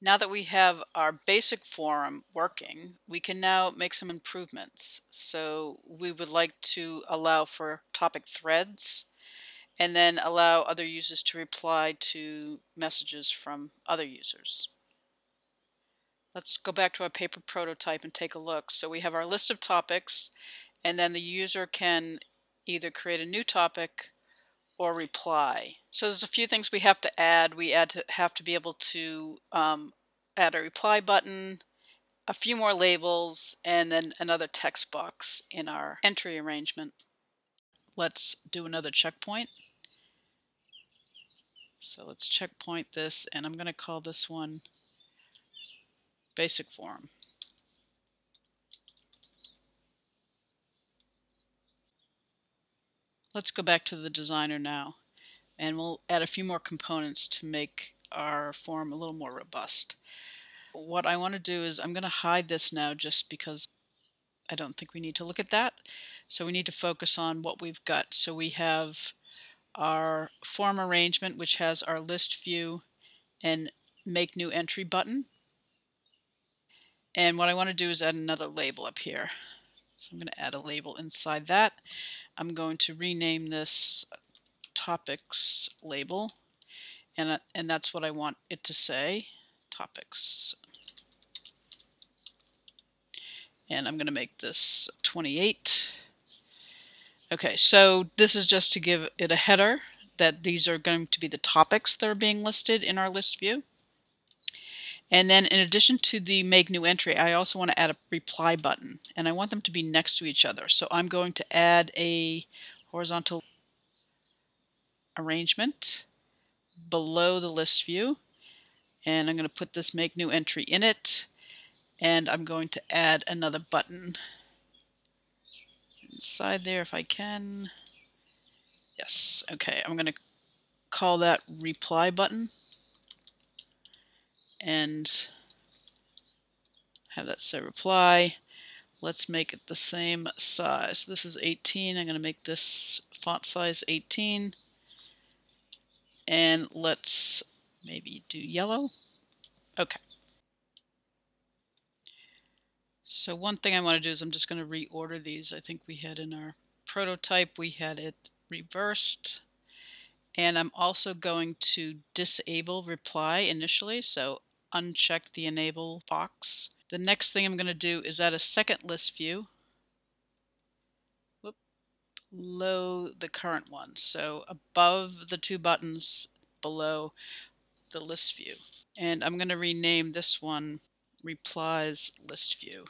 Now that we have our basic form working, we can now make some improvements. So we would like to allow for topic threads and then allow other users to reply to messages from other users. Let's go back to our paper prototype and take a look. So we have our list of topics and then the user can either create a new topic or reply. So there's a few things we have to add. We add to, have to be able to um, add a reply button, a few more labels, and then another text box in our entry arrangement. Let's do another checkpoint. So let's checkpoint this, and I'm going to call this one basic form. Let's go back to the designer now and we'll add a few more components to make our form a little more robust. What I want to do is I'm going to hide this now just because I don't think we need to look at that. So we need to focus on what we've got. So we have our form arrangement which has our list view and make new entry button. And what I want to do is add another label up here. So I'm going to add a label inside that. I'm going to rename this topics label and, uh, and that's what I want it to say topics. And I'm going to make this 28 okay so this is just to give it a header that these are going to be the topics that are being listed in our list view and then in addition to the make new entry, I also want to add a reply button and I want them to be next to each other. So I'm going to add a horizontal arrangement below the list view and I'm going to put this make new entry in it and I'm going to add another button inside there if I can. Yes, okay, I'm going to call that reply button and have that say reply. Let's make it the same size. This is 18. I'm going to make this font size 18. And let's maybe do yellow. Okay. So one thing I want to do is I'm just going to reorder these. I think we had in our prototype, we had it reversed. And I'm also going to disable reply initially. So uncheck the enable box. The next thing I'm going to do is add a second list view Whoop, below the current one. So above the two buttons below the list view. And I'm going to rename this one replies list view.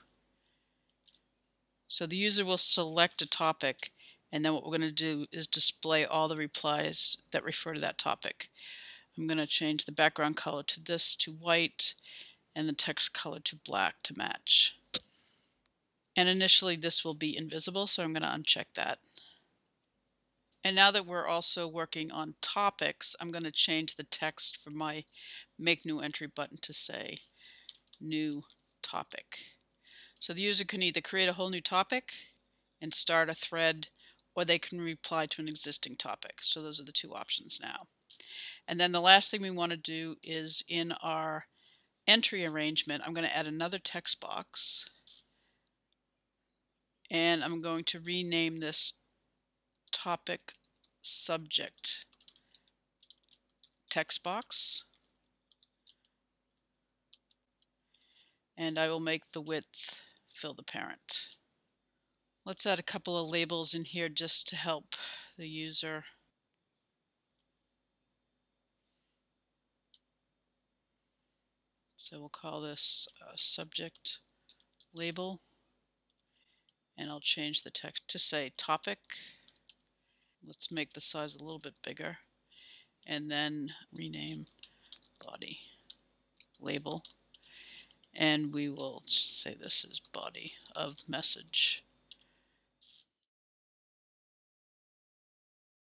So the user will select a topic and then what we're going to do is display all the replies that refer to that topic. I'm going to change the background color to this to white and the text color to black to match. And initially this will be invisible, so I'm going to uncheck that. And now that we're also working on topics, I'm going to change the text for my make new entry button to say new topic. So the user can either create a whole new topic and start a thread or they can reply to an existing topic. So those are the two options now. And then the last thing we want to do is in our entry arrangement, I'm going to add another text box. And I'm going to rename this topic subject text box. And I will make the width fill the parent. Let's add a couple of labels in here just to help the user So we'll call this uh, subject label and I'll change the text to say topic. Let's make the size a little bit bigger and then rename body label and we will say this is body of message.